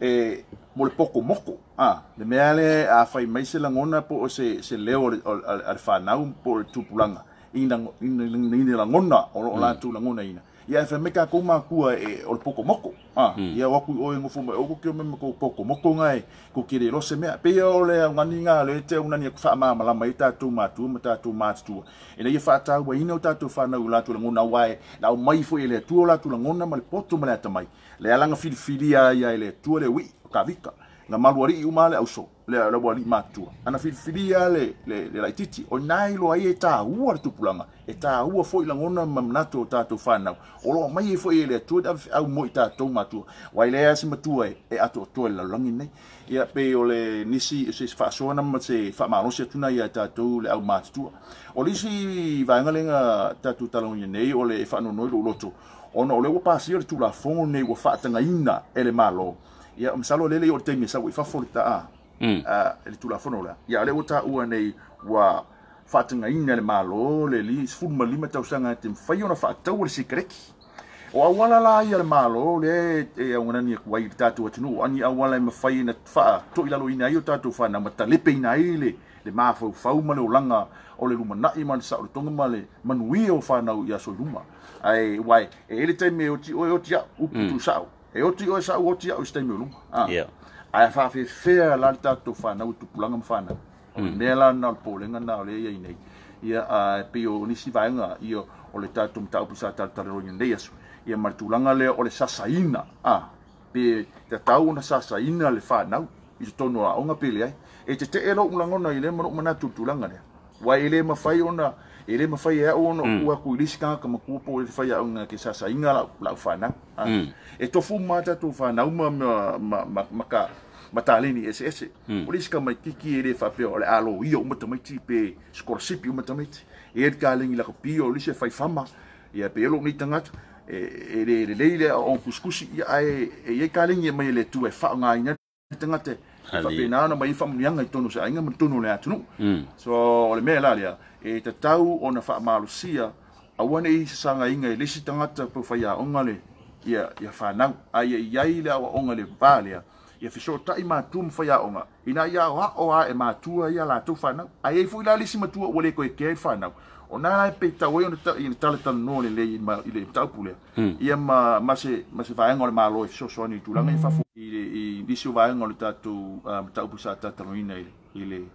e mo le poko moko a le mea le a fai mai se langona po o se se leo al fanau po tupulanga ina ina ina langona o la mm. tu langona ina ya e meka kuma mā e o le poko moko. Ah, hmm. Ia o aku oe ngofo mai oko kio mema kou poko moko ngai, ku kere rose mea. pe o le ngani ngā le te au ngani e a kufa maa malama i tātou mā tua, ma tātou mā tua. E na ia e wha tāu wa ina o tātou wha nau lātou la ngona wae, na mai fo e le tua lātou la ngona ma le poto ma le atamai. Le alanga filifiria ia e le tua le wii, ka vika. nga malwari alii uma le so le matua ana filifilia le, le, le onailo o nai loa ia e tāua le tupulaga e tāua foʻi lagona ma manato mai e tu e le atua le afefeʻau moʻi matua se matua e, ato e atoatoa ia le nisi se faasoa na ma se faamalosi atuna ia ta le au Olisi o le isi vaegalega tatou nei o le e lo lo loto ona o le ua la le tulafogo nei ua faatagaina e ya um salo lele yo temi sa wifa folta a ah. mm. uh, ah, le tula fono la ya le uta u nei wa fatinga inga le malo le li sfur mali mata usanga tem fayo na fatta wal sikrek o awala la ya le malo le e ona ni kwai tatu watnu ani awala me fayina fa to ilalo ina yo tatu fa na mata le peina ile le ma fo fa u malo langa o le luma na iman sa o le tonga male manuia o fa na u ya so luma ai wai e ele teme o ti o e ti ya u putu mm e oti o e sa oti o stai mulu ah yeah ai fa fe fe la ta to fa na tu pulanga fa na hmm. me la na nga na le ye nei ia a pio o ni si vanga io o le ta tum ta pu sa ta ta ro ia mar le o le sa ah pe ta ta na sa sa le fa i to no a unga pe le e te te e lo unga ngona i le mo na tu tu langa le wa ile ma ona e le mafai e au ono mm. ua kui lisi kanga ka makuupo e te fai au ngā ke sasa inga lau la whanau. Ah, mm. E tofu mātā tō whanau ma, ma, ma, ma, ma ka matalini ese ese. Mm. O lisi ka mai kiki e le whapeo le alo ia umatamaiti pe skorasipi umatamaiti. E er ka lingi lako pio o lisi e fai whama i a pe elo ni tangata. E, e le leile le, o kuskusi i a e, e, e ka lingi e mai le tu e whao ngā inga tangata. Fapena ana mai fam nyanga tonu sa inga mun tonu le atunu. Mm. So le mea la lea e te tau o na whaamalusia, a wane i sanga inga i lisi tangata pu whai a ongale ia ia fanau ai ai ai le au onga le balia ia fiso ta i matum fa onga ina ia e wa o a e matua ia la tu fa nau ai fu la lisi matua o le ko e kei fa nau o na ai pe ta we ona i ta le tan no le le i le ta pu le hmm. ia ma ma se ma se va en ol ma lo fiso e so ni tu la me fa i le i lisi va en ol um, ta tu ta pu sa ta tanoina i le uh,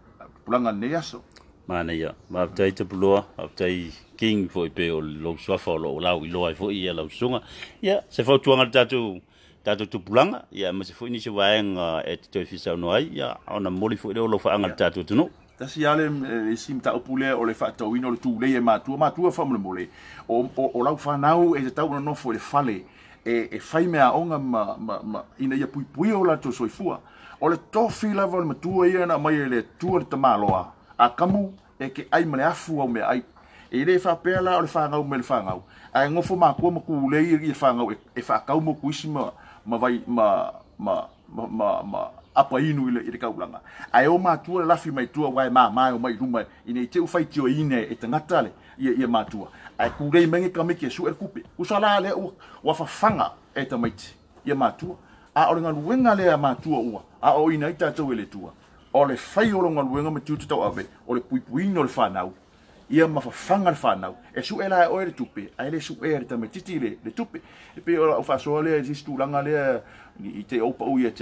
pulanga ne aso
mana ia ma tai te bloa a tai king fo i pe o lo swa fo lo la i lo ai e fo i ala usunga ia se fo tu ngal tatu tatu tu bulanga ia ma se fo ni se waeng et te fisa no ai ia ona moli fo i lo fo angal tatu tu no ta si ale
eh, e sim ta opule o le fa to wino le tu le ma tu ma tu fa mo le o o la fa nau e ta no fo e le fale e e fai me a onga ma ma ma ina ia pui pui o la to soifua o le tofi lava le matua ia na mai e le tua le tamaloa a kamu e ke ai mele afu au me ai. E le fa pela o le fa ngau me le fa ngau. A e ngofo mā kua maku ulei i le wha ngau e fa e e, e kau maku isi ma, ma vai ma, ma, ma, ma, apa inu ile ile kaulanga ai o ma matua le lafi mai tua wai ma ma o mai ruma ine te u fai tio ine e tanga tale i e ma matua ai ku rei mengi ka meke su er kupe u sala le u wa fa fanga e te mai ma matua a o ringa wenga le ia matua ua a o ina ita te ile tua o le fai o longa luenga me tiu tatau ave, o le pui pui no le whanau, ia ma fafanga le whanau, e su e lai oe le tupe, a ele su e le tame titi le, le tupe, e pe o la ufa soa lea, e zistu langa lea, i te opa ui e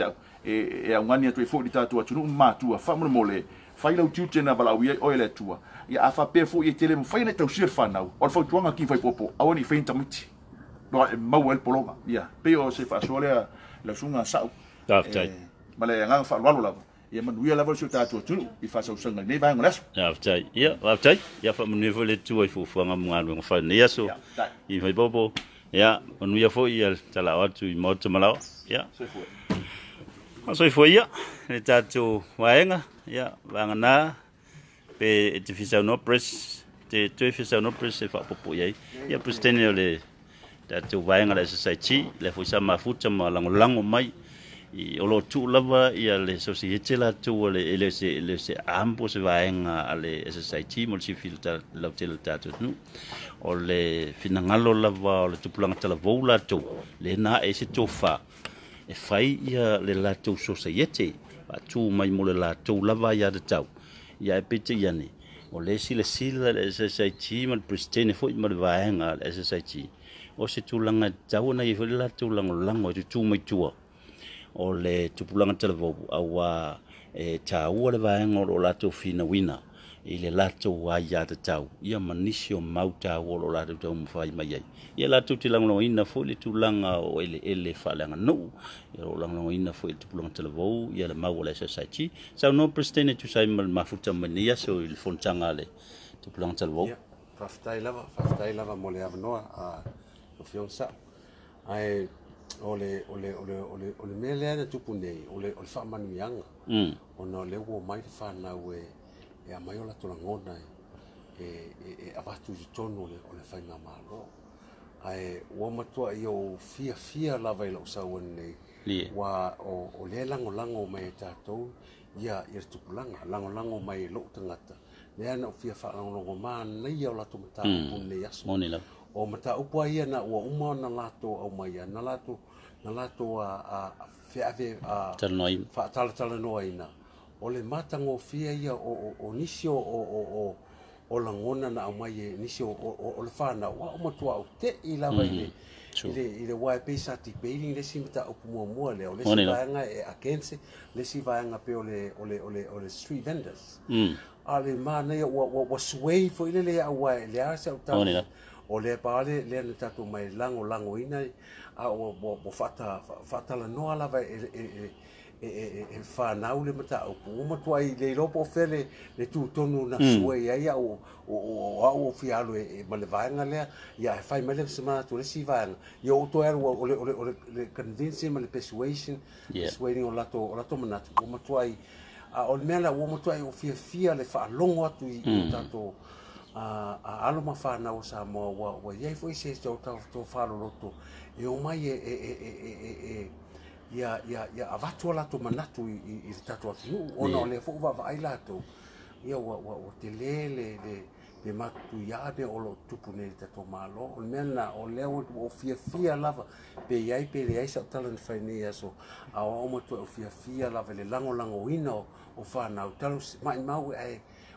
e, e aungani atu e fuk di tatua, tunu ma tua, whamuna mole, fai lau tiu tena bala ui oe le tua, ia a fa pia fuk i e tele, ma fai na tau sire whanau, o le fautuanga ki fai popo, awa ni fein tamiti, loa e mau el polonga, ia, pe o se fa soa lea, la sunga sau, Tafta. Eh, Mala yang ngang fa lalu lalu. ia manuia lava o se o tatou atulu i faasausaga lenei vaega leaso
afetai ia afetai ia faamanuia foi le tua i fuafuaga mugaluega falenei aso i faipopo ia manuia foʻi ia talao atu i maota malao ia asoifua ia le tatou vaega ia vaganā pe e te fisaunoa pres te toe fisaunoa pres e faapopoʻi ai ia prestene o le tatou vaega le asasaitii le foi sa mafuta ma lagolago mai i olo tu lava ia le societe la tu le le se le se ambo se vaenga ale ti mo si filter la tel tatu nu o le finangalo lava o le tupulanga tela vola tu le na e se fa e fai ia le la tu societe pa tu mai mo le la tu lava ia de tau ia e pete ia ni o le si le sila le ti mo le pristine foi mo le vaenga le ti o se langa tau na i fo le la tu langa langa tu tu mai tua E, o le tupulaga televou aua e tāua le vaega o loo latou finauina i le latou aia tatau ia manisi o mau tāua o loo latou taumafai mai ai ia latou te lagolagoina foi le tulaga o eleele faaleaganuu ia loo lagolagoina foi le tupulaga televou ia le mau o le society saunoa presidene tusai ma le mafuta mania so i le fonataga a le tupulaga televou
faafetai lava faafetai lava mo le avanoa a o ae ole ole ole ole ole mele ana tupu nei ole ole fa manu yanga mm ona le wo mai fa na we e, e a mai ola tola ngona e e e di tonu le ole fa na malo ai wo matua yo fia fia la vai lo sa won nei wa o ole lango lango mai ta e to ya ir tupu langa lango lango mai e lo tanga ta le ana fia fa lango ngoma nei ola tuma ta pun nei asu o mata upua ia na ua uma na lato au mai ia na lato na lato a a a tanoi fa tala tala noi o le mata o fia ia o o o o o o o la ngona na au mai e nisio o o, o le fana wa uma tu au te i la mai ile ile wa pe sati ti pe ni le simta o pumo mo le o le vaenga e a kense le si vaenga pe o le o le o le o le street vendors mm. ale ma nei wa wa, wa fo ile le au le a sa o ta o le pale le le tatu mai lango lango ina a o bo fata fata la no ala e e e e e fa e, e, e na u le mata o ko mo toi le lo po fele le tu tonu na hmm. sue ia ia o o a o fialo e ma le vanga le ia e fai mele se ma tu le si vanga io o toi o le o le o le convince ma le persuasion persuading o lato o lato mana o mo toi a o le mele o mo toi o fia fia le fa longo atu i hmm. tatu a a alo ma fana o sa mo wa wa ye foi se to ta to falo loto e o mai e e e e e e ya e, ya ya avatu la to manatu i i ta to fi o no le fo va va ai la to ya wa wa o te le le le le matu ya de o lo tupu ne ta to malo o me na o le o o fia fia lava pe ya pe le ai sa talent fa ne ya so a o mo to e o fia fia lava le lango lango ino o fa na o talo mai mau ai e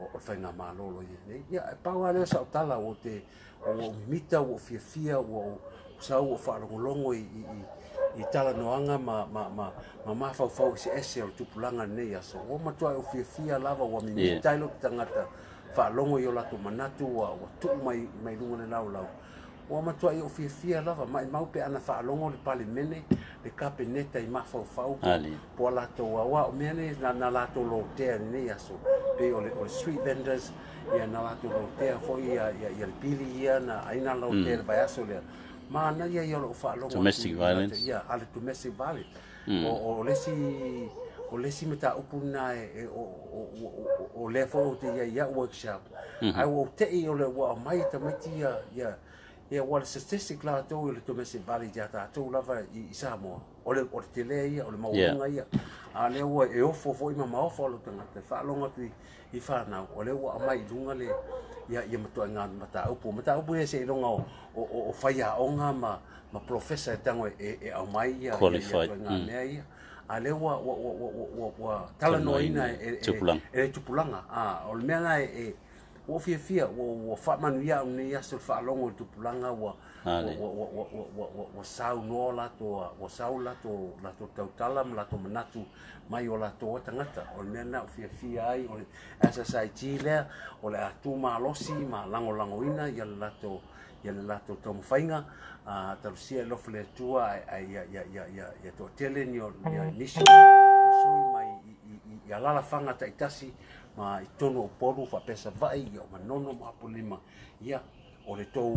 o feina ma mālolo i nei. Ia, e pau anea sa tala o te o mita o fia fia o sa o whaarongolongo i, i, i, i tala noanga ma, ma, ma, ma mawhau fau i se ese o tupulanga nei aso. O matua o fia fia lava o amini yeah. tailo ki tangata whaarongo i o lato manatu o tuu mai, mai na lau lau ua matua i o fiafia lava ma i mau pe ana faalogo o le palemene le kapeneta i mafaufau po a latou aua o mea ne na latou lotea lenei aso pei o le street venders ia na latou lotea foi ia le pili ia na aina lotea mm. le vai aso lea mana ia ia o loo faalogoia a le domestic violence mm. o lesi o lesi mataupu na e, o lea foi o te ia ia workshop mhm. ai ua ou teʻi o le ua o mai tamaiti ia e a wale statistic la tau to le domestic value di to tātou lava i, i Samoa. O le, o le te lea ia, o le maunga ia. A le ua e ofo fo ima maofa o lo tanga te whaalonga tu i whanau. O le ua amai dunga le ia, ia matua ngā mata upu. Mata upu e se i longa o, o, o, o whaia o ngā ma, ma professor e tango e, e amai ia. Qualified. Ia, ia, ngā mm. mea ia. A le ua, ua, ua, ua, ua, ua, ua talanoina e, e, e, e, e tupulanga. A, o le mea nga e, e o fia fia o o fa manu ni fa longo tu pulanga wo wa wa wa wa sau no la to wo sau la to la to tautala la to manatu mai o la to tangata o ne na fia fia ai o SSIT le o le atu ma losi ma lango lango ina ia la to ia la to to mfainga a tarusia lo fle tua ai ya ya ya ya ya to tele ni o sui mai ia lala fanga taitasi ma i tono o poru fa pesa vai o ma nono ma pulima ia o le tou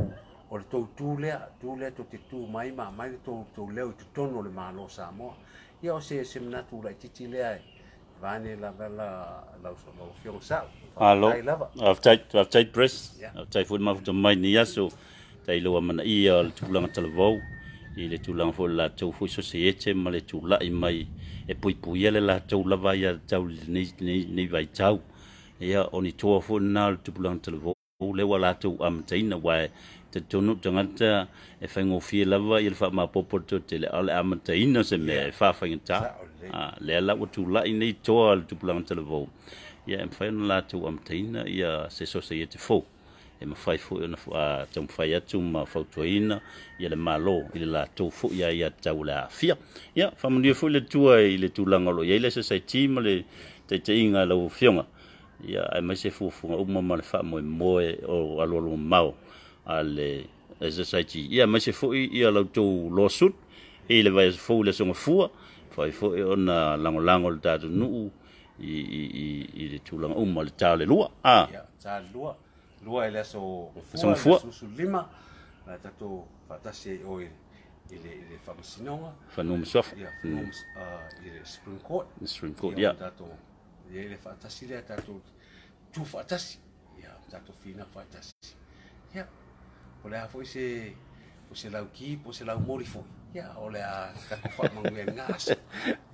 o le tou tū lea tū lea tō te tū mai ma mai le tou tū leo i tono le ma lo sa moa ia o se se mna tū lai titi lea e vane la vela lau so lo fiong sao alo I've
take press I've take food ma futo mai ni yasu tai lua mana ia le tū langa talavou i le tū langa fuo la tū fuo so se ete ma le tū lai mai e pui pui ele la tū lava ia tau ni vai tau ia o ni toa fo na le tupulanga telefo le wa lātou am taina wai te tonu tangata e whaingofie lava i le whaamapopo to te le ale am taina se mea e whawhaingata ah, le ala wa tūlai nei toa le tupulanga telefo ia e mwhaina lātou am taina ia se sosa i e te fau e mawhai fo e na a tau mwhai atu ma whautuaina ia le malo i le lātou fo ia ia tau le awhia ia whamundia fo le tua i le tūlanga lo ia i le se sai tima le te te inga lau fionga ya ai mai se mo mo fa mo mo o alualu mamao a le society ya mai se lo to lo sut e le vai fu le fu on la ngol la ngol ta nu i, i, i, i le o mo le le lua a
lua lua so so fu su lima na fa ta se o ile ile famasinoga fanua masoafa i le spring mm. uh, court spring court ya tatou ia le faatasi lea tatou tufaatasi ya tatou fina faatasi ya o le a foʻi se o se lauki po se laumoli foʻi ia ya, o le a ya faamaguia ya gasa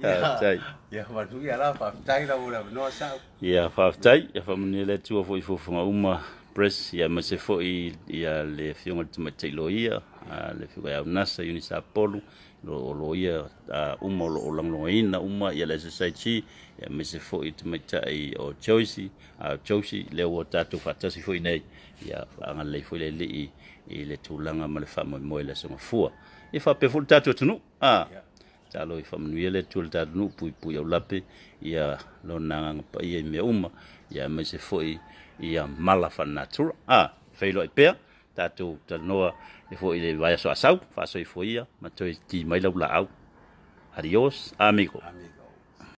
ia ya, manuia ya la faafetai lau o ya avanoa sau
ya faafetai ia faamania le atua foʻi fofoga uma pres ia ma se foʻi ia le fioga le tamaitailoia le fioga sa polu lo lo ia a uma lo o langoina uma ia le society ia me se foi te mai tai o choice a choice le o tatu fatasi foi nei ia anga le foi le li i le tulanga ma le famo mo le so fua e fa pe fo tatu tunu a talo i famanuia le tula tatunuu puipui au lape ia lona agaga paia i mea uma ia mai se foʻi ia mala fanatura a failoai pea tatou talanoa e foʻi le vaea soasau faasoifoia ma toe timai lau adios amigo Amigo.